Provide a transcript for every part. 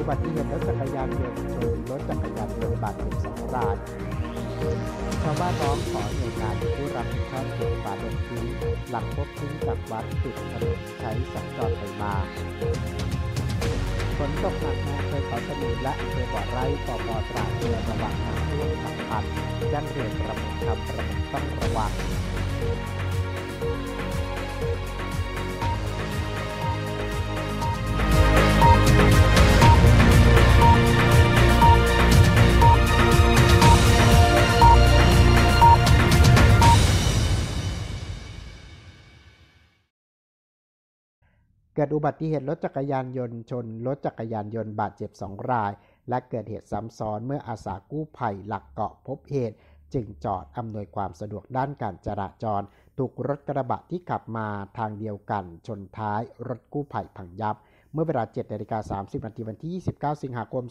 ุบัติเหตุรถจักรยานยนต์ชนรถจักรยานยนต์บาดเจ็บสองรายชาวบ้านร้องขอหน่วยงานผู้รับผิดชอบเกี่ยวกับฝาทิ้หลังพบทิ้งจากวัดติดถนนใช้สัญจรไปมาฝนตกหนักในอำเภอเขาสมุทรและเภอบ่อไร่ปอปอตราดเรือระวังน้ำท่วมฉับพลันย่านเรือประมงทำประมงต้องระวัง กิดอุบัติเหตุรถจักรยานยนต์ชนรถจักรยานยนต์บาดเจ็บสองราย และเกิดเหตุซ้ำซ้อนเมื่ออาสากู้ภัยหลักเกาะพบเหตุ จึงจอดอำนวยความสะดวกด้านการจราจร ถูกรถกระบะที่ขับมาทางเดียวกัน ชนท้ายรถกู้ภัยพังยับ เมื่อเวลา7นาฬิกา30นาทีวันที่ 29 สิงหาคม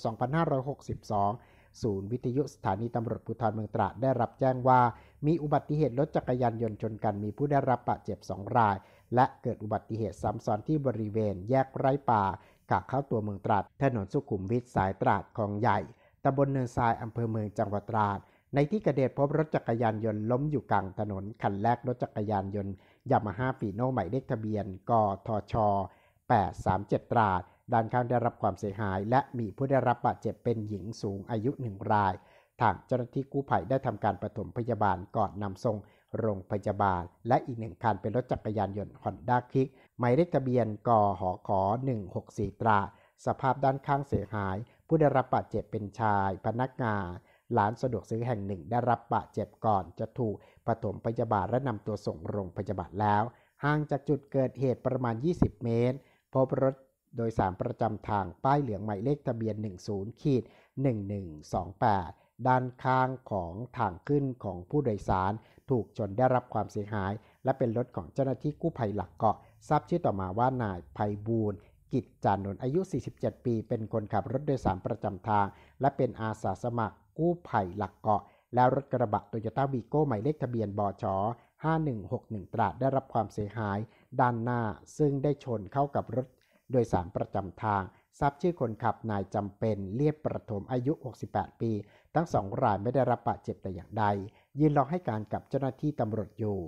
2562ศูนย์วิทยุสถานีตำรวจภูธรเมืองตราดได้รับแจ้งว่า มีอุบัติเหตุรถจักรยานยนต์ชนกันมีผู้ได้รับบาดเจ็บ 2 ราย และเกิดอุบัติเหตุซ้ำซ้อนที่บริเวณแยกไร่ป่าขาเข้าตัวเมืองตราด ถนนสุขุมวิทสายตราดคลองใหญ่ตำบลเนินทรายอำเภอเมืองจังหวัดตราด ในที่เกิดเหตุพบรถจักรยานยนต์ล้มอยู่กลางถนน คันแรกรถจักรยานยนต์ยามาฮ่าฟีโน่หมายเลขทะเบียนกทช 837 ตราด ด้านข้างได้รับความเสียหาย และมีผู้ได้รับบาดเจ็บเป็นหญิงสูงอายุหนึ่งราย ทางเจ้าหน้าที่กู้ภัยได้ทำการปฐมพยาบาลก่อนนำส่ง โรงพยาบาล และอีกหนึ่งคันเป็นรถจักรยานยนต์ฮอนด้าคลิกหมายเลขทะเบียนกหข164 ตรา สภาพด้านข้างเสียหาย ผู้ได้รับบาดเจ็บเป็นชาย พนักงานร้านสะดวกซื้อแห่งหนึ่งได้รับบาดเจ็บก่อนจะถูกปฐมพยาบาลและนำตัวส่งโรงพยาบาลแล้ว ห่างจากจุดเกิดเหตุประมาณ 20 เมตร พบรถโดยสารประจำทางป้ายเหลืองหมายเลขทะเบียน 10ขีด1128 ด้านข้างของทางขึ้นของผู้โดยสาร ถูกชนได้รับความเสียหาย และเป็นรถของเจ้าหน้าที่กู้ภัยหลักเกาะ ทราบชื่อต่อมาว่านายภัยบูลย์กิจจานนท์อายุ 47 ปี เป็นคนขับรถโดยสารประจำทาง และเป็นอาสาสมัครกู้ภัยหลักเกาะ แล้วรถกระบะโตโยต้าวีโก้หมายเลขทะเบียนบช5161 ตราดได้รับความเสียหาย ด้านหน้าซึ่งได้ชนเข้ากับรถโดยสารประจำทาง ทราบชื่อคนขับนายจำเป็นเลียบประถมอายุ 68 ปี ทั้งสองรายไม่ได้รับบาดเจ็บแต่อย่างใด ยืนรอให้การกับเจ้าหน้าที่ตำรวจอยู่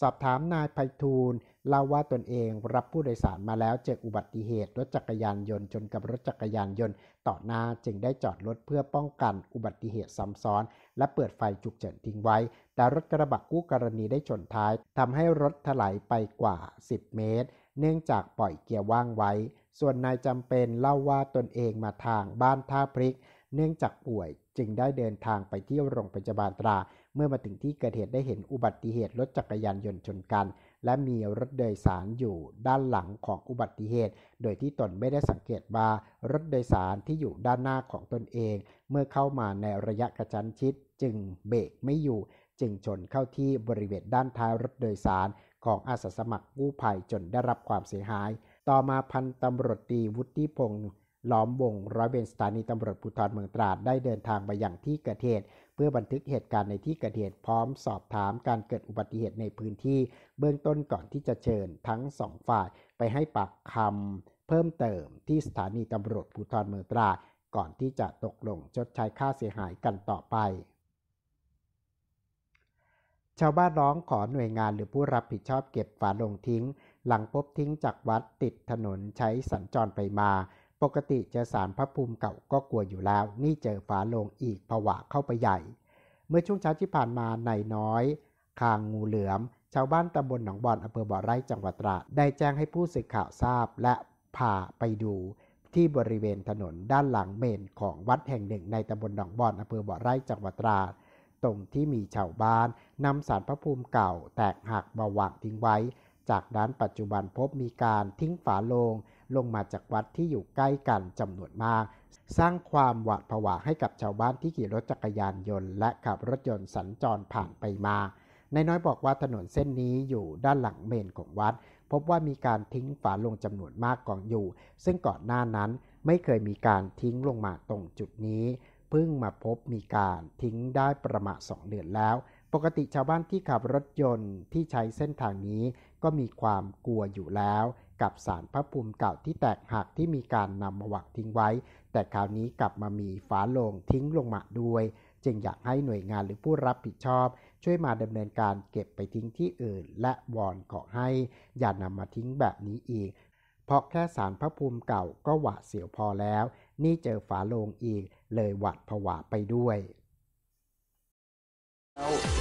สอบถามนายไพฑูรย์เล่าว่าตนเองรับผู้โดยสารมาแล้วเจออุบัติเหตุรถจักรยานยนต์ชนกับรถจักรยานยนต์ ต่อหน้าจึงได้จอดรถเพื่อป้องกันอุบัติเหตุซ้ำซ้อน และเปิดไฟฉุกเฉินทิ้งไว้ แต่รถกระบะคู่กรณีได้ชนท้ายทำให้รถถลายไปกว่า 10 เมตร เนื่องจากปล่อยเกียร์ว่างไว้ ส่วนนายจำเป็นเล่าว่าตนเองมาทางบ้านท่าพริก เนื่องจากป่วยจึงได้เดินทางไปที่โรงพยาบาลตรา เมื่อมาถึงที่เกิดเหตุได้เห็นอุบัติเหตุรถจักรยานยนต์ชนกัน และมีรถโดยสารอยู่ด้านหลังของอุบัติเหตุ โดยที่ตนไม่ได้สังเกตว่ารถโดยสารที่อยู่ด้านหน้าของตนเอง เมื่อเข้ามาในระยะกระชั้นชิด จึงเบรกไม่อยู่จึงชนเข้าที่บริเวณด้านท้ายรถโดยสารของอาสาสมัครกู้ภัยจนได้รับความเสียหาย ต่อมาพันตำรวจตีวุฒิพงษ์ ล้อมวงร้อยเวรสถานีตำรวจภูธรเมืองตราดได้เดินทางไปยังที่เกิดเหตุ เพื่อบันทึกเหตุการณ์ในที่เกิดเหตุพร้อมสอบถามการเกิดอุบัติเหตุในพื้นที่ เบื้องต้นก่อนที่จะเชิญทั้งสองฝ่ายไปให้ปากคำเพิ่มเติมที่สถานีตำรวจภูธรเมืองตราดก่อนที่จะตกลงชดใช้ค่าเสียหายกันต่อไปชาวบ้านร้องขอหน่วยงานหรือผู้รับผิดชอบเก็บฝาลงทิ้ง หลังพบทิ้งจากวัดติดถนนใช้สัญจรไปมา ปกติเจอสารพระภูมิเก่าก็กลัวอยู่แล้ว นี่เจอฝาโลงอีกผวาเข้าไปใหญ่ เมื่อช่วงเช้าที่ผ่านมาในน้อย คางงูเหลือม ชาวบ้านตำบลหนองบอนอำเภอบ่อไร่จังหวัดตราดได้แจ้งให้ผู้สื่อข่าวทราบและพาไปดูที่บริเวณถนนด้านหลังเมนของวัดแห่งหนึ่งในตำบลหนองบอนอำเภอบ่อไร่จังหวัดตราด ตรงที่มีชาวบ้านนำสารพระภูมิเก่า แตกหักมาวางทิ้งไว้ จากนั้นปัจจุบันพบมีการทิ้งฝาโลง ลงมาจากวัดที่อยู่ใกล้กันจำนวนมาก สร้างความหวาดผวาให้กับชาวบ้านที่ขี่รถจักรยานยนต์ และขับรถยนต์สัญจรผ่านไปมานายน้อยบอกว่าถนนเส้นนี้อยู่ด้านหลังเมนของวัด พบว่ามีการทิ้งฝาลงจำนวนมากกองอยู่ ซึ่งก่อนหน้านั้นไม่เคยมีการทิ้งลงมาตรงจุดนี้เพิ่งมาพบมีการทิ้งได้ประมาณ2เดือนแล้ว ปกติชาวบ้านที่ขับรถยนต์ที่ใช้เส้นทางนี้ก็มีความกลัวอยู่แล้ว กับสารพระภูมิเก่าที่แตกหักที่มีการนำมาวางทิ้งไว้ แต่คราวนี้กลับมามีฝาโลงทิ้งลงมาด้วย จึงอยากให้หน่วยงานหรือผู้รับผิดชอบ ช่วยมาดำเนินการเก็บไปทิ้งที่อื่น และวอนขอให้ อย่านำมาทิ้งแบบนี้อีก เพราะแค่สารพระภูมิเก่าก็หวาดเสียวพอแล้ว นี่เจอฝาโลงอีก เลยหวัดผวาไปด้วย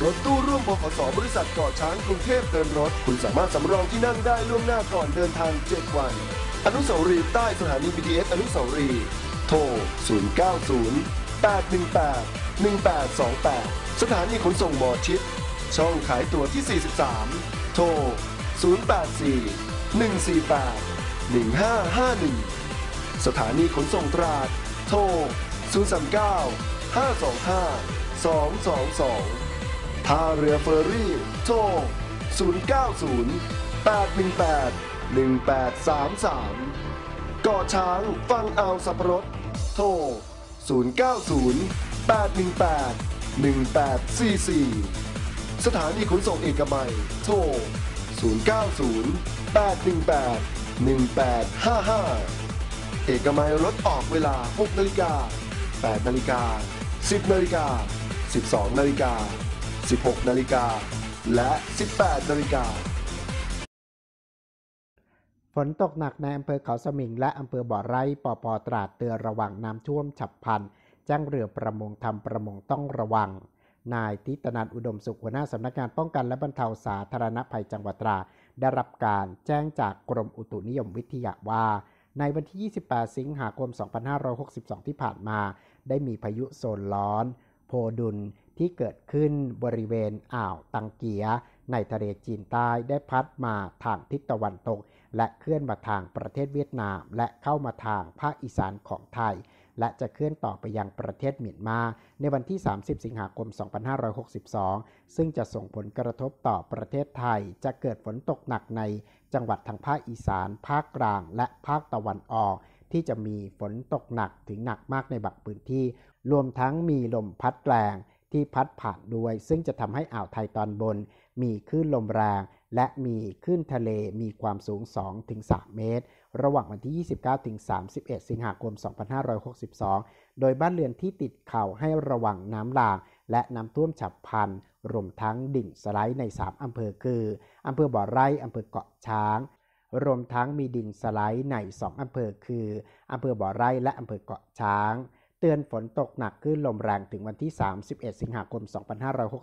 รถตู้ร่วมบขสบริษัทเกาะช้างกรุงเทพเดินรถ คุณสามารถสำรองที่นั่งได้ล่วงหน้าก่อนเดินทาง 7 วัน อนุสาวรีย์ใต้สถานี BTS อนุสาวรีย์โทร 090 818 1828 สถานีขนส่งหมอชิด ช่องขายตั๋วที่ 43 โทร 084 148 1551 สถานีขนส่งตราด โทร 039 525 222 ท่าเรือเฟอร์รี่โทร090 818 1833ก่อช้างฟังเอาสับปะรดโทร090 818 1844 สถานีขนส่งเอกมัยโทร090 818 1855 เอกมัยรถออกเวลา 6 นาฬิกา 8 นาฬิกา 10 นาฬิกา 12 นาฬิกา 16 นาฬิกา และ 18 นาฬิกา ฝนตกหนักในอำเภอเขาสมิง และอำเภอบ่อไร่ปอปอตราดเตือนระวังน้ำท่วมฉับพลันแจ้งเรือประมงทำประมงต้องระวัง นายทิตนันอุดมสุขหัวหน้าสำนักงานป้องกันและบรรเทาสาธารณภัยจังหวัดตรา ได้รับการแจ้งจากกรมอุตุนิยมวิทยาว่า ในวันที่ 28 สิงหาคม 2562 ที่ผ่านมา ได้มีพายุโซนร้อน โพดุล ที่เกิดขึ้นบริเวณอ่าวตังเกีย ในทะเลจีนใต้ได้พัดมาทางทิศตะวันตก และเคลื่อนมาทางประเทศเวียดนาม และเข้ามาทางภาคอีสานของไทย และจะเคลื่อนต่อไปยังประเทศเมียนมา ในวันที่ 30 สิงหาคม 2562 ซึ่งจะส่งผลกระทบต่อประเทศไทย จะเกิดฝนตกหนักในจังหวัดทางภาคอีสาน ภาคกลาง และภาคตะวันออกที่จะมีฝนตกหนักถึงหนักมากในบางพื้นที่ รวมทั้งมีลมพัดแรง ที่พัดผ่านด้วย ซึ่งจะทำให้อ่าวไทยตอนบน มีคลื่นลมแรง และมีคลื่นทะเลมีความสูง 2-3 เมตร ระหว่างวันที่ 29-31 สิงหาคม 2562 โดยบ้านเรือนที่ติดเข่าให้ระวังน้ำหลากและน้ำท่วมฉับพลันรวมทั้งดิ่งสไลด์ใน 3 อำเภอคือ อำเภอบ่อไร่ อำเภอเกาะช้าง รวมทั้งมีดินสไลด์ใน 2 อำเภอคือ อำเภอบ่อไร่และอำเภอเกาะช้าง เตือนฝนตกหนักขึ้นลมแรงถึงวันที่ 31 สิงหาคม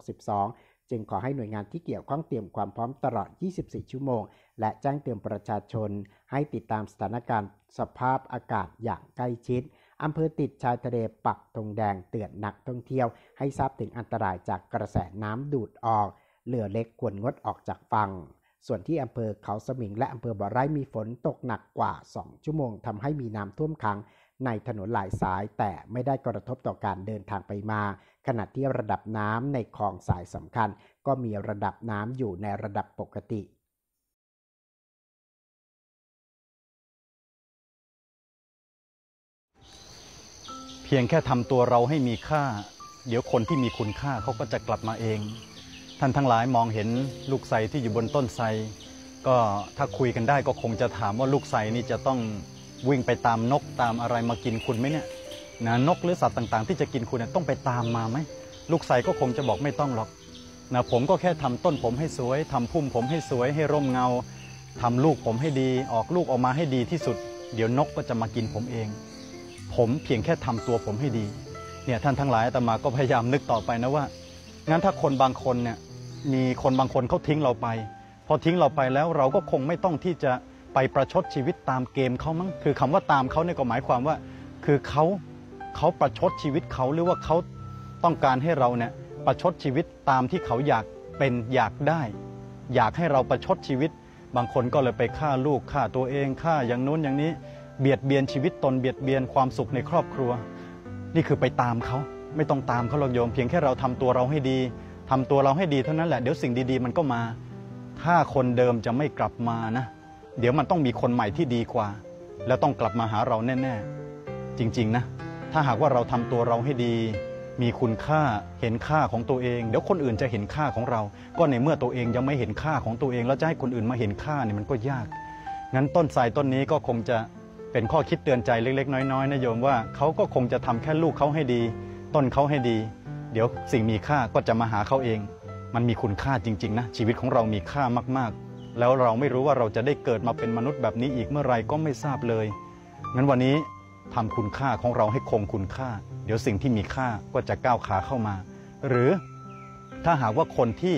2562 จึงขอให้หน่วยงานที่เกี่ยวข้องเตรียมความพร้อมตลอด 24 ชั่วโมง และแจ้งเตือนประชาชน ให้ติดตามสถานการณ์สภาพอากาศอย่างใกล้ชิดอำเภอติดชายทะเลปักธงแดงเตือนนักท่องเที่ยว ให้ทราบถึงอันตรายจากกระแสน้ำดูดออกเรือเล็กควรงดออกจากฝั่งส่วนที่อำเภอเขาสมิงและอำเภอบ่อไร่มีฝนตกหนักกว่า 2 ชั่วโมงทำให้มีน้ำท่วมขัง ในถนนหลายสายแต่ไม่ได้กระทบต่อการเดินทางไปมา ขณะที่ระดับน้ำในคลองสายสำคัญ ก็มีระดับน้ำอยู่ในระดับปกติเพียงแค่ทำตัวเราให้มีค่า เดี๋ยวคนที่มีคุณค่าเขาก็จะกลับมาเอง ท่านทั้งหลายมองเห็นลูกไทรที่อยู่บนต้นไทรก็ถ้าคุยกันได้ก็คงจะถามว่าลูกไทรนี่จะต้อง วิ่งไปตามนกตามอะไรมากินคุณไหมเนี่ยนะนกหรือสัตว์ต่างๆ ที่จะกินคุณเนี่ยต้องไปตามมาไหมลูกไทรก็คงจะบอกไม่ต้องหรอกนะผมก็แค่ทำต้นผมให้สวยทำพุ่มผมให้สวยให้ร่มเงาทำลูกผมให้ดี ออกลูกออกมาให้ดีที่สุด เดี๋ยวนกก็จะมากินผมเอง ผมเพียงแค่ทำตัวผมให้ดีเนี่ยท่านทั้งหลายอาตมาก็พยายามนึกต่อไปนะว่างั้นถ้าคนบางคนเนี่ยมีคนบางคนเขาทิ้งเราไป พอทิ้งเราไปแล้วเราก็คงไม่ต้องที่จะ ไปประชดชีวิตตามเกมเขามั้งคือคำว่าตามเขาเนี่ยก็หมายความว่า คือเขาเขาประชดชีวิตเขาหรือว่าเขาต้องการให้เราเนี่ยประชดชีวิตตามที่เขาอยากเป็นอยากได้ อยากให้เราประชดชีวิต บางคนก็เลยไปฆ่าลูกฆ่าตัวเองฆ่าอย่างนู้นอย่างนี้ เบียดเบียนชีวิตตนเบียดเบียนความสุขในครอบครัว นี่คือไปตามเขาไม่ต้องตามเขาหรอกโยมเพียงแค่เราทำตัวเราให้ดีทำตัวเราให้ดีเท่านั้นแหละเดี๋ยวสิ่งดีๆ มันก็มา ถ้าคนเดิมจะไม่กลับมานะ เดี๋ยวมันต้องมีคนใหม่ที่ดีกว่า แล้วต้องกลับมาหาเราแน่ๆ จริงๆนะ ถ้าหากว่าเราทำตัวเราให้ดี มีคุณค่าเห็นค่าของตัวเอง เดี๋ยวคนอื่นจะเห็นค่าของเรา ก็ในเมื่อตัวเองยังไม่เห็นค่าของตัวเอง แล้วจะให้คนอื่นมาเห็นค่าเนี่ยมันก็ยาก งั้นต้นไทรต้นนี้ก็คงจะเป็นข้อคิดเตือนใจเล็ก ๆ น้อยๆนะโยมว่าเขาก็คงจะทำแค่ลูกเขาให้ดี ต้นเขาให้ดี เดี๋ยวสิ่งมีค่าก็จะมาหาเขาเอง มันมีคุณค่าจริง ๆ นะ ชีวิตของเรามีค่ามาก ๆ แล้วเราไม่รู้ว่าเราจะได้เกิดมาเป็นมนุษย์แบบนี้อีกเมื่อไรก็ไม่ทราบเลย งั้นวันนี้ทำคุณค่าของเราให้คงคุณค่า เดี๋ยวสิ่งที่มีค่าก็จะก้าวขาเข้ามา หรือถ้าหากว่าคนที่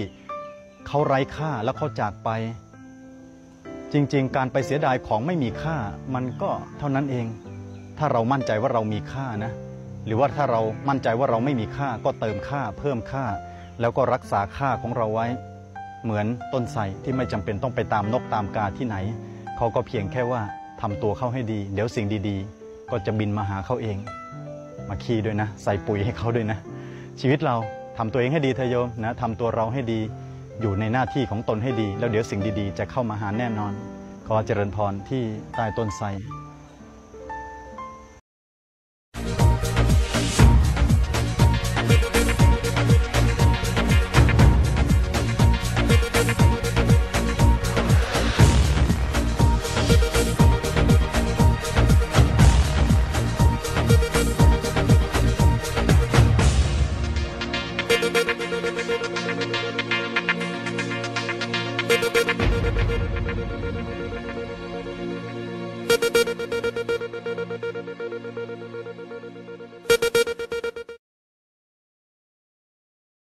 เขาไร้ค่าแล้วเขาจากไป จริง ๆ การไปเสียดายของไม่มีค่า มันก็เท่านั้นเอง ถ้าเรามั่นใจว่าเรามีค่านะ หรือว่าถ้าเรามั่นใจว่าเราไม่มีค่าก็เติมค่าเพิ่มค่า แล้วก็รักษาค่าของเราไว้ เหมือนต้นไทรที่ไม่จำเป็นต้องไปตามนกตามกาที่ไหน เขาก็เพียงแค่ว่าทำตัวเขาให้ดี เดี๋ยวสิ่งดีๆ ก็จะบินมาหาเขาเอง มาขี้ด้วยนะ ใส่ปุ๋ยให้เขาด้วยนะ ชีวิตเราทำตัวเองให้ดีเถอโยมนะทำตัวเราให้ดีอยู่ในหน้าที่ของตนให้ดี แล้วเดี๋ยวสิ่งดีๆ จะเข้ามาหาแน่นอน ขอเจริญพรที่ใต้ต้นไทร